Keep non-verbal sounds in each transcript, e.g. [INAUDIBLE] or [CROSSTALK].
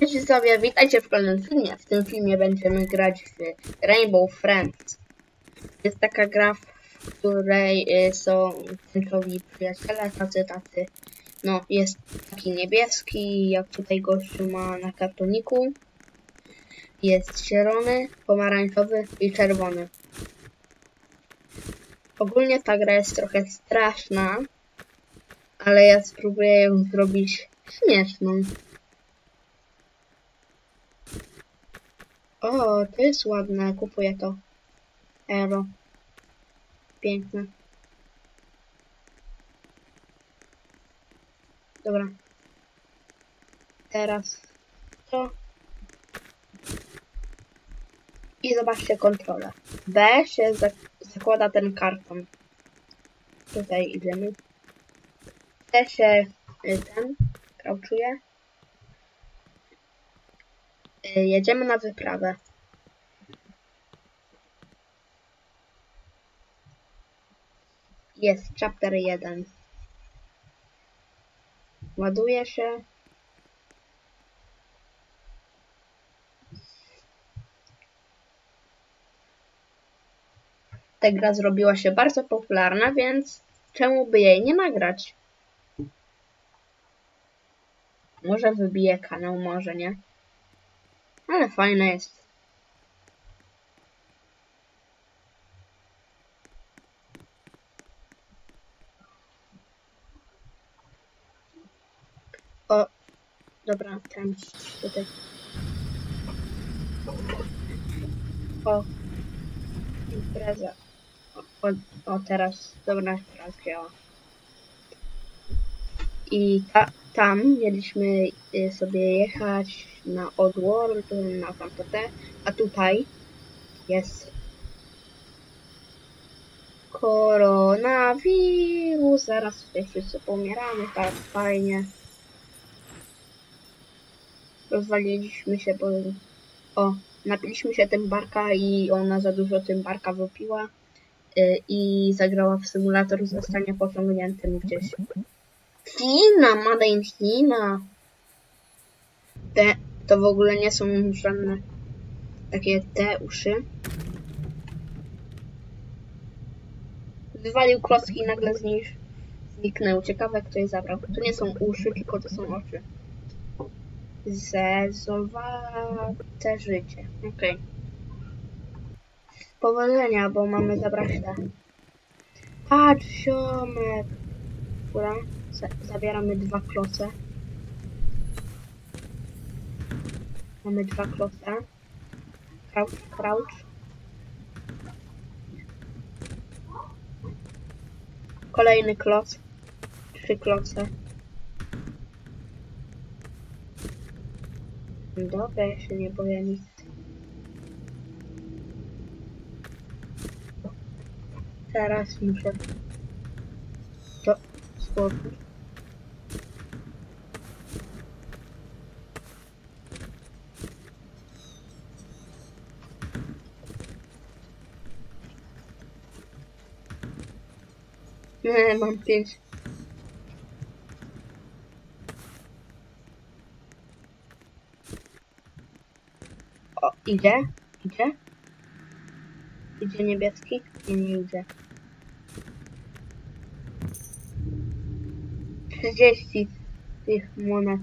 Cześć sobie, witajcie w kolejnym filmie. W tym filmie będziemy grać w Rainbow Friends. Jest taka gra, w której y, są tęczowi przyjaciele, tacy, tacy. No, jest taki niebieski, jak tutaj gościu ma na kartoniku. Jest zielony, pomarańczowy i czerwony. Ogólnie ta gra jest trochę straszna, ale ja spróbuję ją zrobić śmieszną. O, to jest ładne, kupuję to. Euro. Piękne. Dobra. Teraz to. I zobaczcie kontrolę. B się zak zakłada ten karton. Tutaj idziemy. C się y, ten krauczuje. Y, Jedziemy na wyprawę. Jest chapter 1. Ładuje się. Ta gra zrobiła się bardzo popularna, więc czemu by jej nie nagrać? Może wybije kanał, może nie. Ale fajne jest. O, dobra, ten tutaj. O, impreza. O, o, teraz, dobra, teraz działa. I ta, tam mieliśmy y, sobie jechać na Oddworld, na tamto te, a tutaj jest koronawirus, zaraz tutaj wszyscy pomieramy, tak fajnie. Rozwaliliśmy się, bo o, napiliśmy się tym barka i ona za dużo tym barka wypiła y, i zagrała w symulator zostania pociągniętym gdzieś. China, Made in China. Te, to w ogóle nie są żadne takie te uszy. Wywalił klocki i nagle z nich zniknęły. Ciekawe, kto je zabrał. To nie są uszy, tylko to są oczy. Zezowate życie. Okej. Okay. Powodzenia, bo mamy zabrać te. Patrz, siomek. Zabieramy dwa kloce. Mamy dwa kloce. Crouch, crouch. Kolejny kloc. Trzy kloce. Dobra, ja się nie boję nic. Teraz muszę spokój. Nie, mam pięć. O, idzie? Idzie? Idzie niebieski? Nie, nie idzie. 30 tych monet.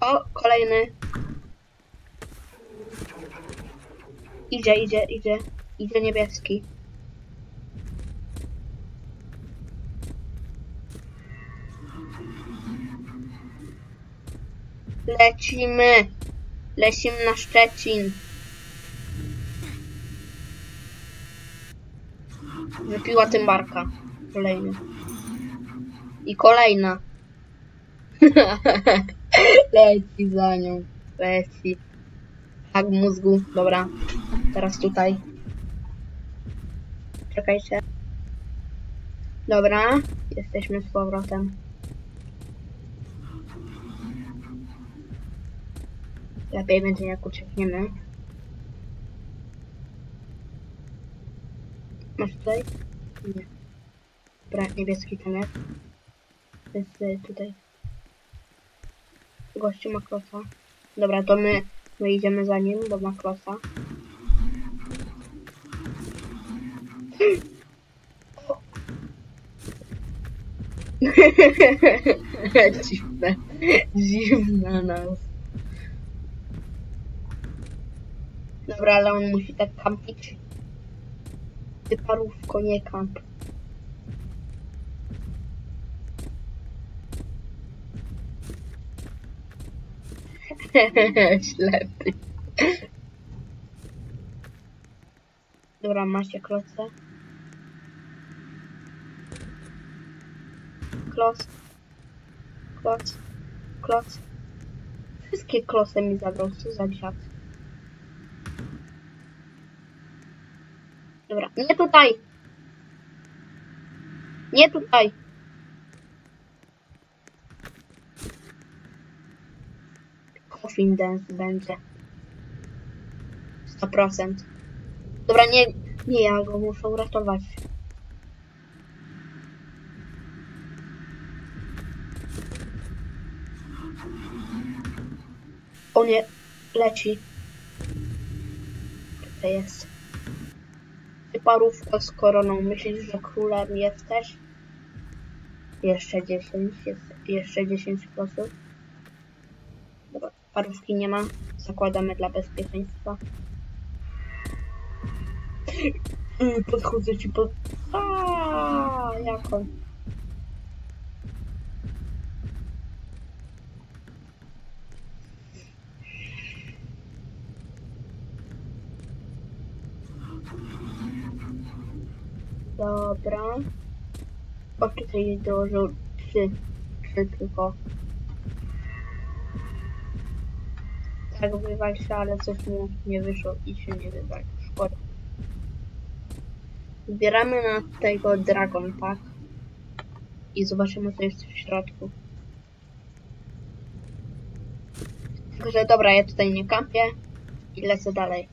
O, kolejny. Idzie, idzie, idzie. Idzie niebieski. Lecimy. Lecimy na Szczecin. Wypiła tym barka. Kolejny. I kolejna. [LAUGHS] Leci za nią. Leci. Tak mózgu. Dobra. Teraz tutaj. Czekajcie. Dobra. Jesteśmy z powrotem. Lepiej będzie jak uciekniemy. Masz tutaj? Nie. Dobra, niebieski tener. To jest e, tutaj. Gościu Makrosa. Dobra, to my, my idziemy za nim do Makrosa. [LAUGHS] dziwne. Dziwna nazwa. No. Dobra, ale on musi tak kampić. Ty parówko, nie kamp. [LAUGHS] Ślepy. Dobra, macie kloce. Kloc. Kloc. Kloc. Wszystkie kloce mi zabrał, co za dziad. Dobra, nie tutaj! Nie tutaj! Coffin dance będzie. 100%. Dobra, nie, nie ja go muszę uratować. O nie, leci. Tutaj jest. Ty parówko z koroną. Myślisz, że królem jesteś? Jeszcze 10, jest jeszcze 10 osób. Dobra, parówki nie ma. Zakładamy dla bezpieczeństwa. Mm, Podchodzę ci pod... Aaaa, jaką? Dobra. O, tutaj dołożył trzy. Trzy tylko. Tak wywalczy, ale coś mu nie wyszło i się nie wywalił. Szkoda. Zbieramy na tego dragon, tak? I zobaczymy co jest w środku. Tylko, że dobra, ja tutaj nie kampię i lecę dalej.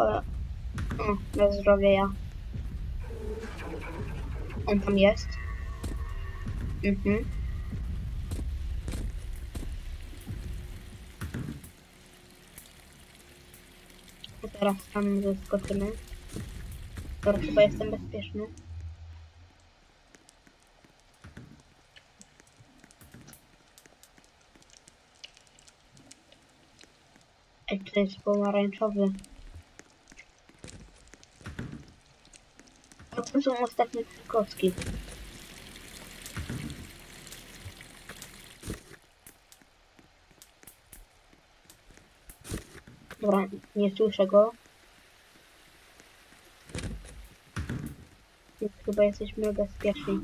O, o, na zdrowie ja. On tam jest. Mhm. A teraz tam zeskoczymy. Dobra, chyba jestem bezpieczny. Ej, to jest pomarańczowy. To są ostatnie kostki. Dobra, nie słyszę go. Więc chyba jesteśmy bezpieczni.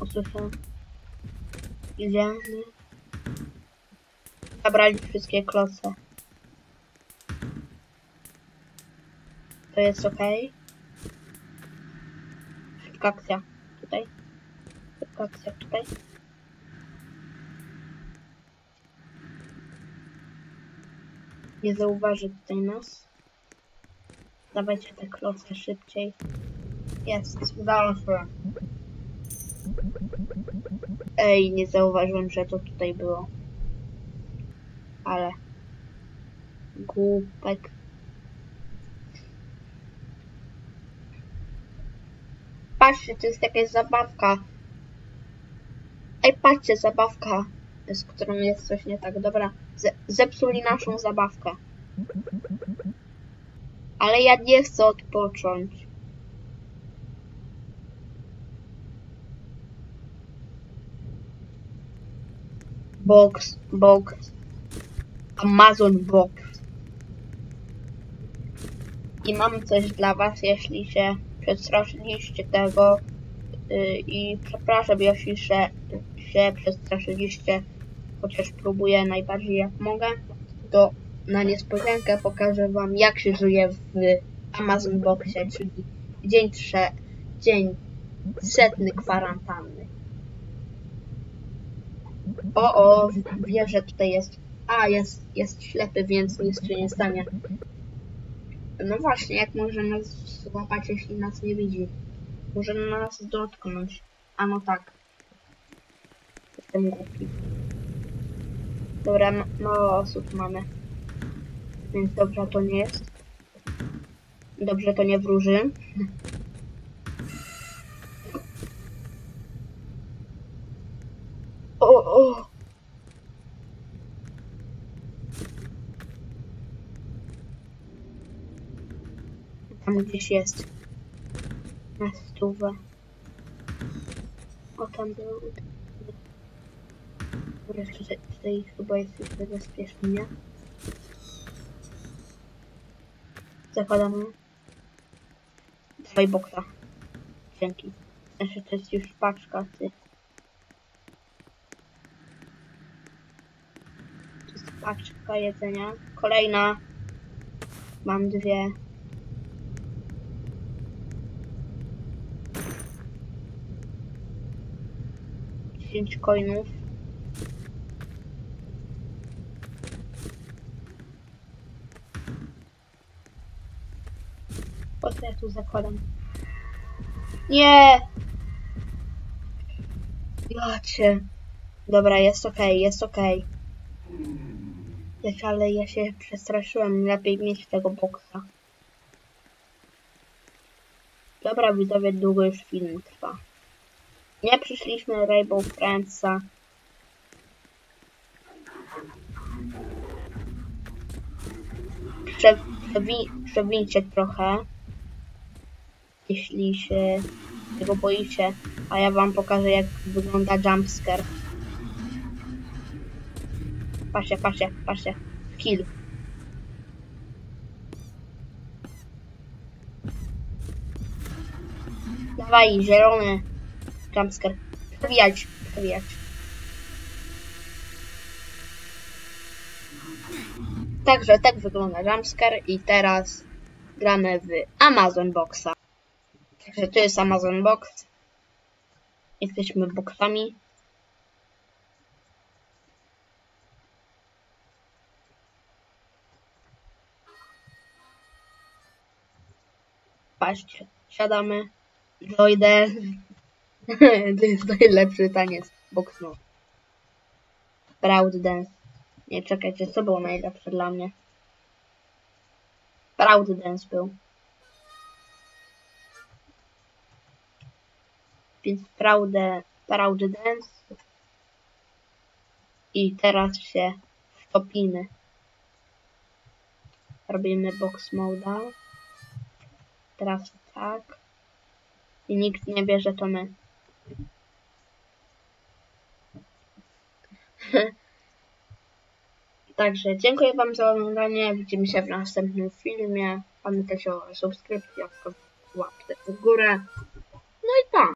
Usłyszę. Idziemy. Zabrali wszystkie kloce. To jest ok. Szybka akcja. Tutaj. Szybka akcja tutaj. Nie zauważy tutaj nas. Dawajcie te kloce szybciej. Jest, udało się. Ej, nie zauważyłem, że to tutaj było. Ale... Głupek. Patrzcie, to jest jakaś zabawka. Ej, patrzcie, zabawka, z którą jest coś nie tak. Dobra, ze zepsuli naszą zabawkę. Ale ja nie chcę odpocząć. Box, box. Amazon Box. I mam coś dla was, jeśli się przestraszyliście tego. Yy, I przepraszam, jeśli się, się przestraszyliście, chociaż próbuję najbardziej jak mogę, to na niespodziankę pokażę wam jak się żyje w Amazon Boxie, czyli dzień, trze dzień setny kwarantanny. O, o, wie, że tutaj jest. A, jest, jest ślepy, więc nic się nie stanie. No właśnie, jak może nas złapać, jeśli nas nie widzi? Może nas dotknąć. A no tak. Jestem głupi. Dobra, mało osób mamy. Więc dobrze to nie jest. Dobrze to nie wróży. [LAUGHS] O, o! Tam gdzieś jest. Na stówę. O, tam był. Dobra, tutaj, tutaj chyba jest już bezpiecznie, nie? Zakładamy. Dawaj boksa. Dzięki. Znaczy to jest już paczka, ty. To jest paczka jedzenia. Kolejna. Mam dwie. Dziesięć coinów. Po co ja tu zakładam? Nie! Ja cię. Dobra, jest okej, jest okej. Lecz ale ja się przestraszyłem. Lepiej mieć tego boksa. Dobra, widzowie, długo już film trwa. Nie przyszliśmy Rainbow Friendsa. Prze przewi trochę. Jeśli się tego boicie. A ja wam pokażę jak wygląda jumpscare. Patrzcie, patrzcie, patrzcie. Kill. Dawaj, zielony jumpscare. Przewijać, przewijać. Także tak wygląda jumpscare i teraz gramy w Amazon Boxa. Także to jest Amazon Box. Jesteśmy boxami. Patrzcie, siadamy. Dojdę. [LAUGHS] to jest najlepszy taniec boxu. Proud Dance. Nie, czekajcie, co było najlepsze dla mnie? Proud Dance był. Więc Proud, Proud Dance. I teraz się wtopimy. Robimy box. Teraz tak. I nikt nie bierze, to my. [LAUGHS] Także dziękuję Wam za oglądanie. Widzimy się w następnym filmie. Pamiętajcie o subskrypcji, łapce w górę. No i tak.